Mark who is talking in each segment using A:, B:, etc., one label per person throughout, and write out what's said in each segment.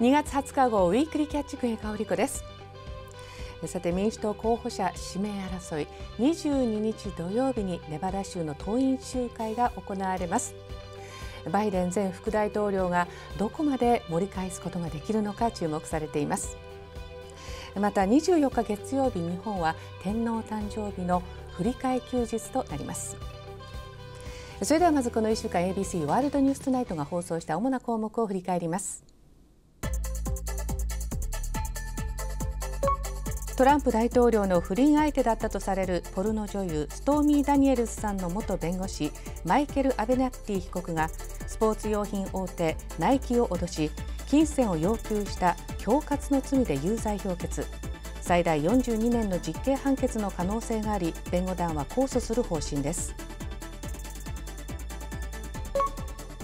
A: 2月20日号ウィークリーキャッチクエ香り子です。さて民主党候補者指名争い22日土曜日にネバダ州の党員集会が行われます。バイデン前副大統領がどこまで盛り返すことができるのか注目されています。また24日月曜日日本は天皇誕生日の振り替休日となります。それではまずこの1週間 ABC ワールドニューストナイトが放送した主な項目を振り返ります。トランプ大統領の不倫相手だったとされるポルノ女優ストーミー・ダニエルズさんの元弁護士マイケル・アベナッティ被告がスポーツ用品大手ナイキを脅し金銭を要求した恐喝の罪で有罪評決。最大42年の実刑判決の可能性があり弁護団は控訴する方針です。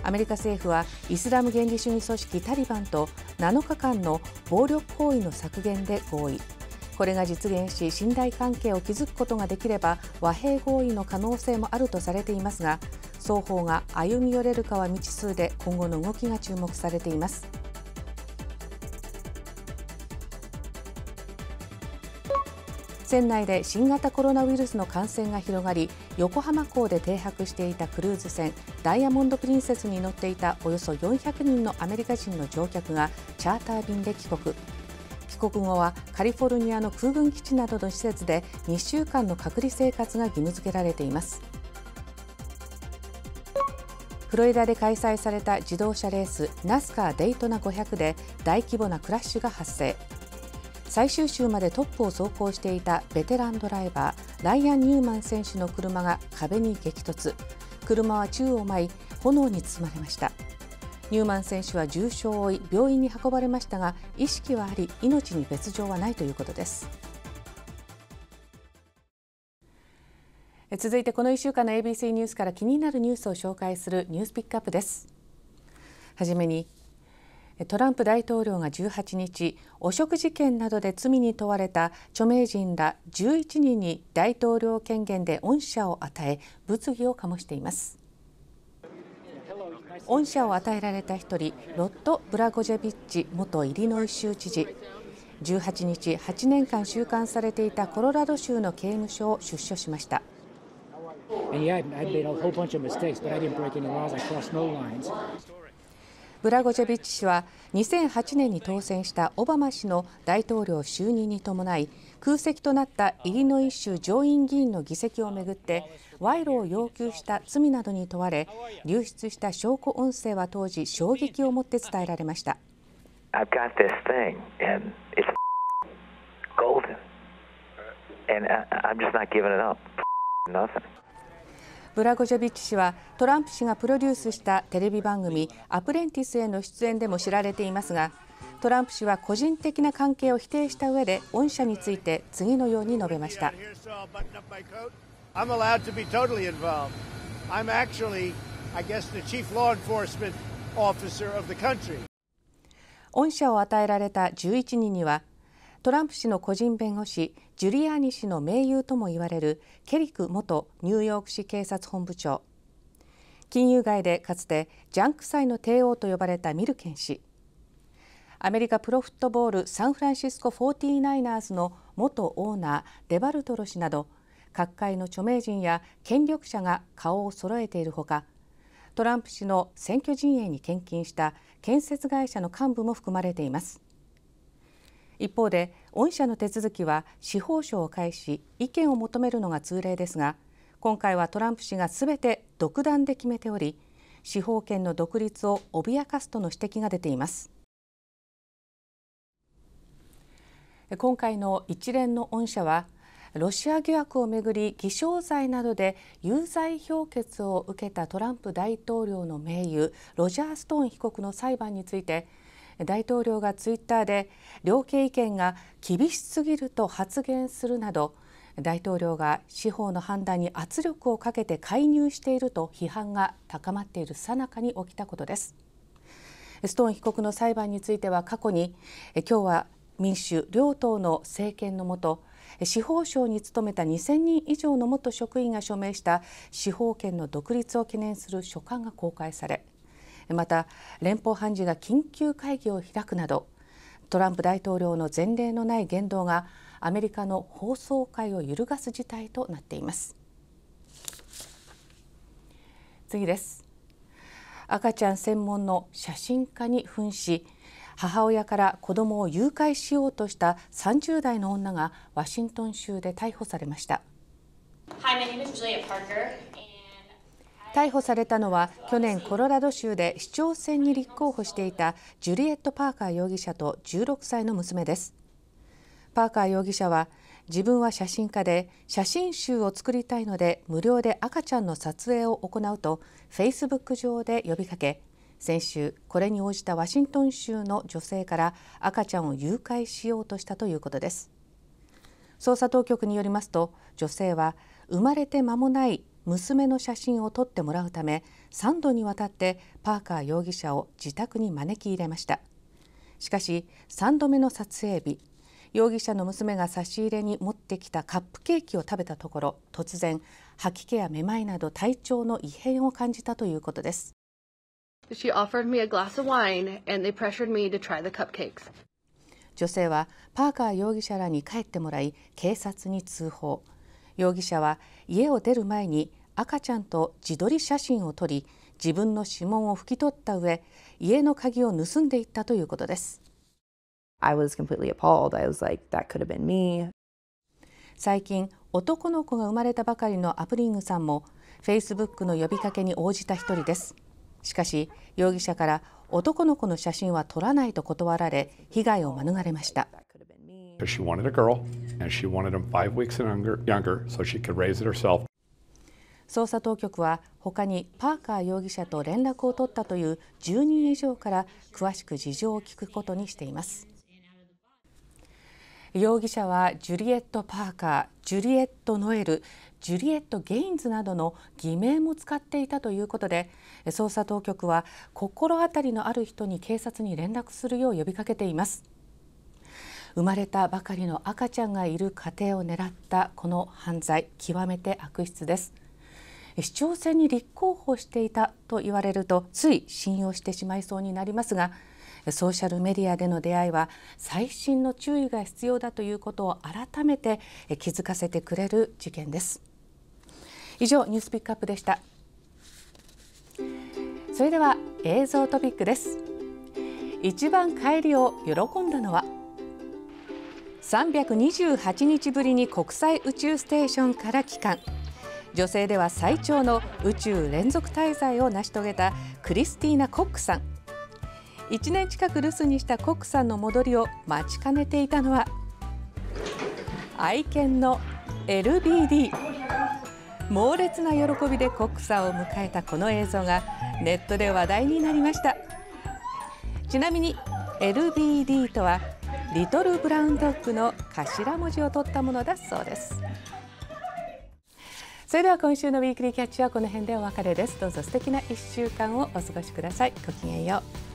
A: アメリカ政府はイスラム原理主義組織タリバンと7日間の暴力行為の削減で合意。これが実現し信頼関係を築くことができれば和平合意の可能性もあるとされていますが双方が歩み寄れるかは未知数で今後の動きが注目されています。船内で新型コロナウイルスの感染が広がり横浜港で停泊していたクルーズ船ダイヤモンド・プリンセスに乗っていたおよそ400人のアメリカ人の乗客がチャーター便で帰国。帰国後はカリフォルニアの空軍基地などの施設で2週間の隔離生活が義務付けられています。フロリダで開催された自動車レースナスカーデイトナ500で大規模なクラッシュが発生。最終週までトップを走行していたベテランドライバーライアン・ニューマン選手の車が壁に激突。車は宙を舞い炎に包まれました。ニューマン選手は重傷を負い病院に運ばれましたが意識はあり命に別状はないということです。続いてこの1週間の ABC ニュースから気になるニュースを紹介するニュースピックアップです。はじめにトランプ大統領が18日汚職事件などで罪に問われた著名人ら11人に大統領権限で恩赦を与え物議を醸しています。恩赦を与えられた一人ロット・ブラゴジェビッチ元イリノイ州知事。18日8年間収監されていたコロラド州の刑務所を出所しました。ブラゴジェビッチ氏は2008年に当選したオバマ氏の大統領就任に伴い空席となったイリノイ州上院議員の議席をめぐって賄賂を要求した罪などに問われ流出した証拠音声は当時衝撃を持って伝えられました。ブラゴジェビッチ氏はトランプ氏がプロデュースしたテレビ番組「アプレンティス」への出演でも知られていますがトランプ氏は個人的な関係を否定した上で恩赦について次のように述べました。I'm allowed to be totally involved. I'm actually, I guess, the chief law enforcement officer of the country. 恩赦を与えられた11人にはトランプ氏の個人弁護士ジュリアーニ氏の盟友とも言われるケリク元ニューヨーク市警察本部長。金融街でかつてジャンク債の帝王と呼ばれたミルケン氏。アメリカプロフットボールサンフランシスコ 49ers の元オーナーデバルトロ氏など各界の著名人や権力者が顔を揃えているほかトランプ氏の選挙陣営に献金した建設会社の幹部も含まれています。一方で恩赦の手続きは司法省を介し意見を求めるのが通例ですが今回はトランプ氏がすべて独断で決めており司法権の独立を脅かすとの指摘が出ています。今回の一連の恩赦はロシア疑惑をめぐり偽証罪などで有罪評決を受けたトランプ大統領の盟友ロジャー・ストーン被告の裁判について大統領がツイッターで量刑意見が厳しすぎると発言するなど大統領が司法の判断に圧力をかけて介入していると批判が高まっている最中に起きたことです。ストーン被告の裁判については過去に今日は民主両党の政権のもと司法省に勤めた2000人以上の元職員が署名した司法権の独立を懸念する書簡が公開されまた連邦判事が緊急会議を開くなどトランプ大統領の前例のない言動がアメリカの放送界を揺るがす事態となっています次です赤ちゃん専門の写真家に扮し母親から子供を誘拐しようとした30代の女がワシントン州で逮捕されました。逮捕されたのは去年コロラド州で市長選に立候補していたジュリエット・パーカー容疑者と16歳の娘です。パーカー容疑者は自分は写真家で写真集を作りたいので無料で赤ちゃんの撮影を行うとフェイスブック上で呼びかけ先週これに応じたワシントン州の女性から赤ちゃんを誘拐しようとしたということです。捜査当局によりますと女性は生まれて間もない娘の写真を撮ってもらうため3度にわたってパーカー容疑者を自宅に招き入れました。しかし3度目の撮影日容疑者の娘が差し入れに持ってきたカップケーキを食べたところ突然吐き気やめまいなど体調の異変を感じたということです。女性はパーカー容疑者らに帰ってもらい警察に通報容疑者は家を出る前に赤ちゃんと自撮り写真を撮り自分の指紋を拭き取った上家の鍵を盗んでいったということです。最近男の子が生まれたばかりのアプリングさんもフェイスブックの呼びかけに応じた一人です。しかし容疑者から男の子の写真は撮らないと断られ被害を免れました because
B: she wanted a girl, and she wanted him five weeks younger, younger so she could raise it herself.
A: 捜査当局は他にパーカー容疑者と連絡を取ったという10人以上から詳しく事情を聞くことにしています容疑者はジュリエット・パーカージュリエット・ノエルジュリエット・ゲインズなどの偽名も使っていたということで捜査当局は心当たりのある人に警察に連絡するよう呼びかけています生まれたばかりの赤ちゃんがいる家庭を狙ったこの犯罪極めて悪質です。市長選に立候補していたと言われるとつい信用してしまいそうになりますがソーシャルメディアでの出会いは細心の注意が必要だということを改めて気づかせてくれる事件です。以上ニュースピックアップでした。それでは映像トピックです。一番帰りを喜んだのは？328日ぶりに国際宇宙ステーションから帰還。女性では最長の宇宙連続滞在を成し遂げたクリスティーナ・コックさん。1年近く留守にしたコックさんの戻りを待ちかねていたのは愛犬の LBD 猛烈な喜びでコックさんを迎えたこの映像がネットで話題になりました。ちなみに LBD とはリトルブラウンドッグの頭文字を取ったものだそうです。それでは今週のウィークリーキャッチはこの辺でお別れです。どうぞ素敵な1週間をお過ごしください。ごきげんよう。